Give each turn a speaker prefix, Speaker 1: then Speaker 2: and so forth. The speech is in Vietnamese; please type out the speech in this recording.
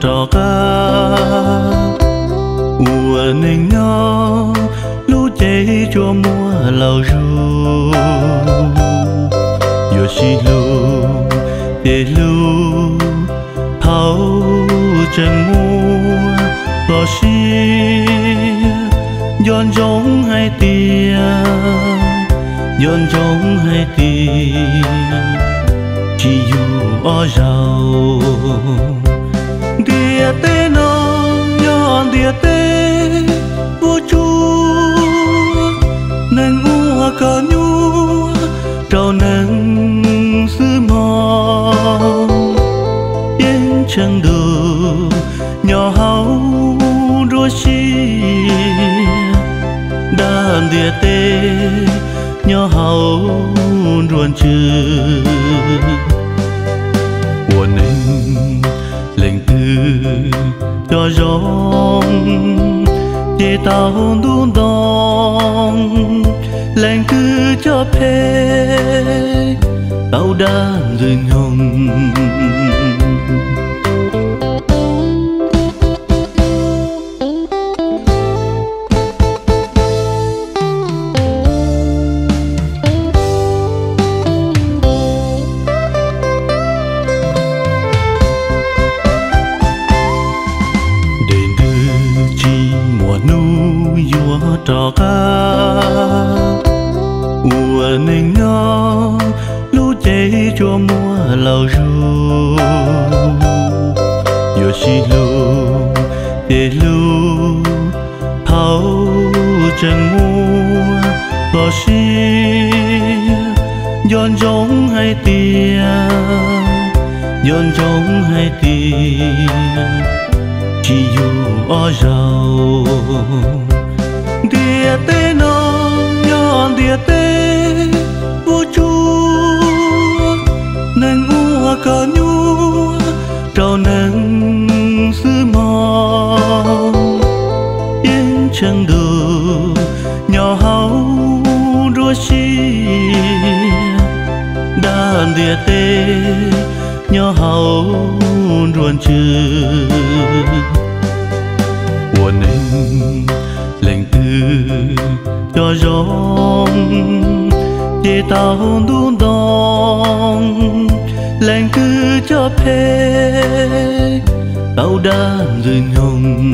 Speaker 1: trò ca. Mùa nên ngó lũ chế cho mùa lâu ru yo xì lu để lu thấu chân mua có xì yon giống hai tia yon giống hai tia. Chỉ dù ở giàu cờ nhu, trao nâng sư mò. Yên chân đường nhỏ hậu rô xì đàn địa tê, nhỏ hậu ruồn chữ của nên lệnh tư cho gió để tao đun đong lành cứ cho phê tao đã rừng nhung đưa chi mùa trò ca. chế cho ru yo xì lu để lu thâu chân mua có xì yon giống hay tia yon giống hay tia chỉ dù ở giàu địa tê nó nhọn địa tê cờ nhu trâu nên sư mò. Yên chân đường nhỏ hậu rùa xì đàn địa tê, nhỏ hậu ruồn chữ của nên lệnh tư cho gió chế tao đun đong lành cứ cho phê bao đa rồi hồng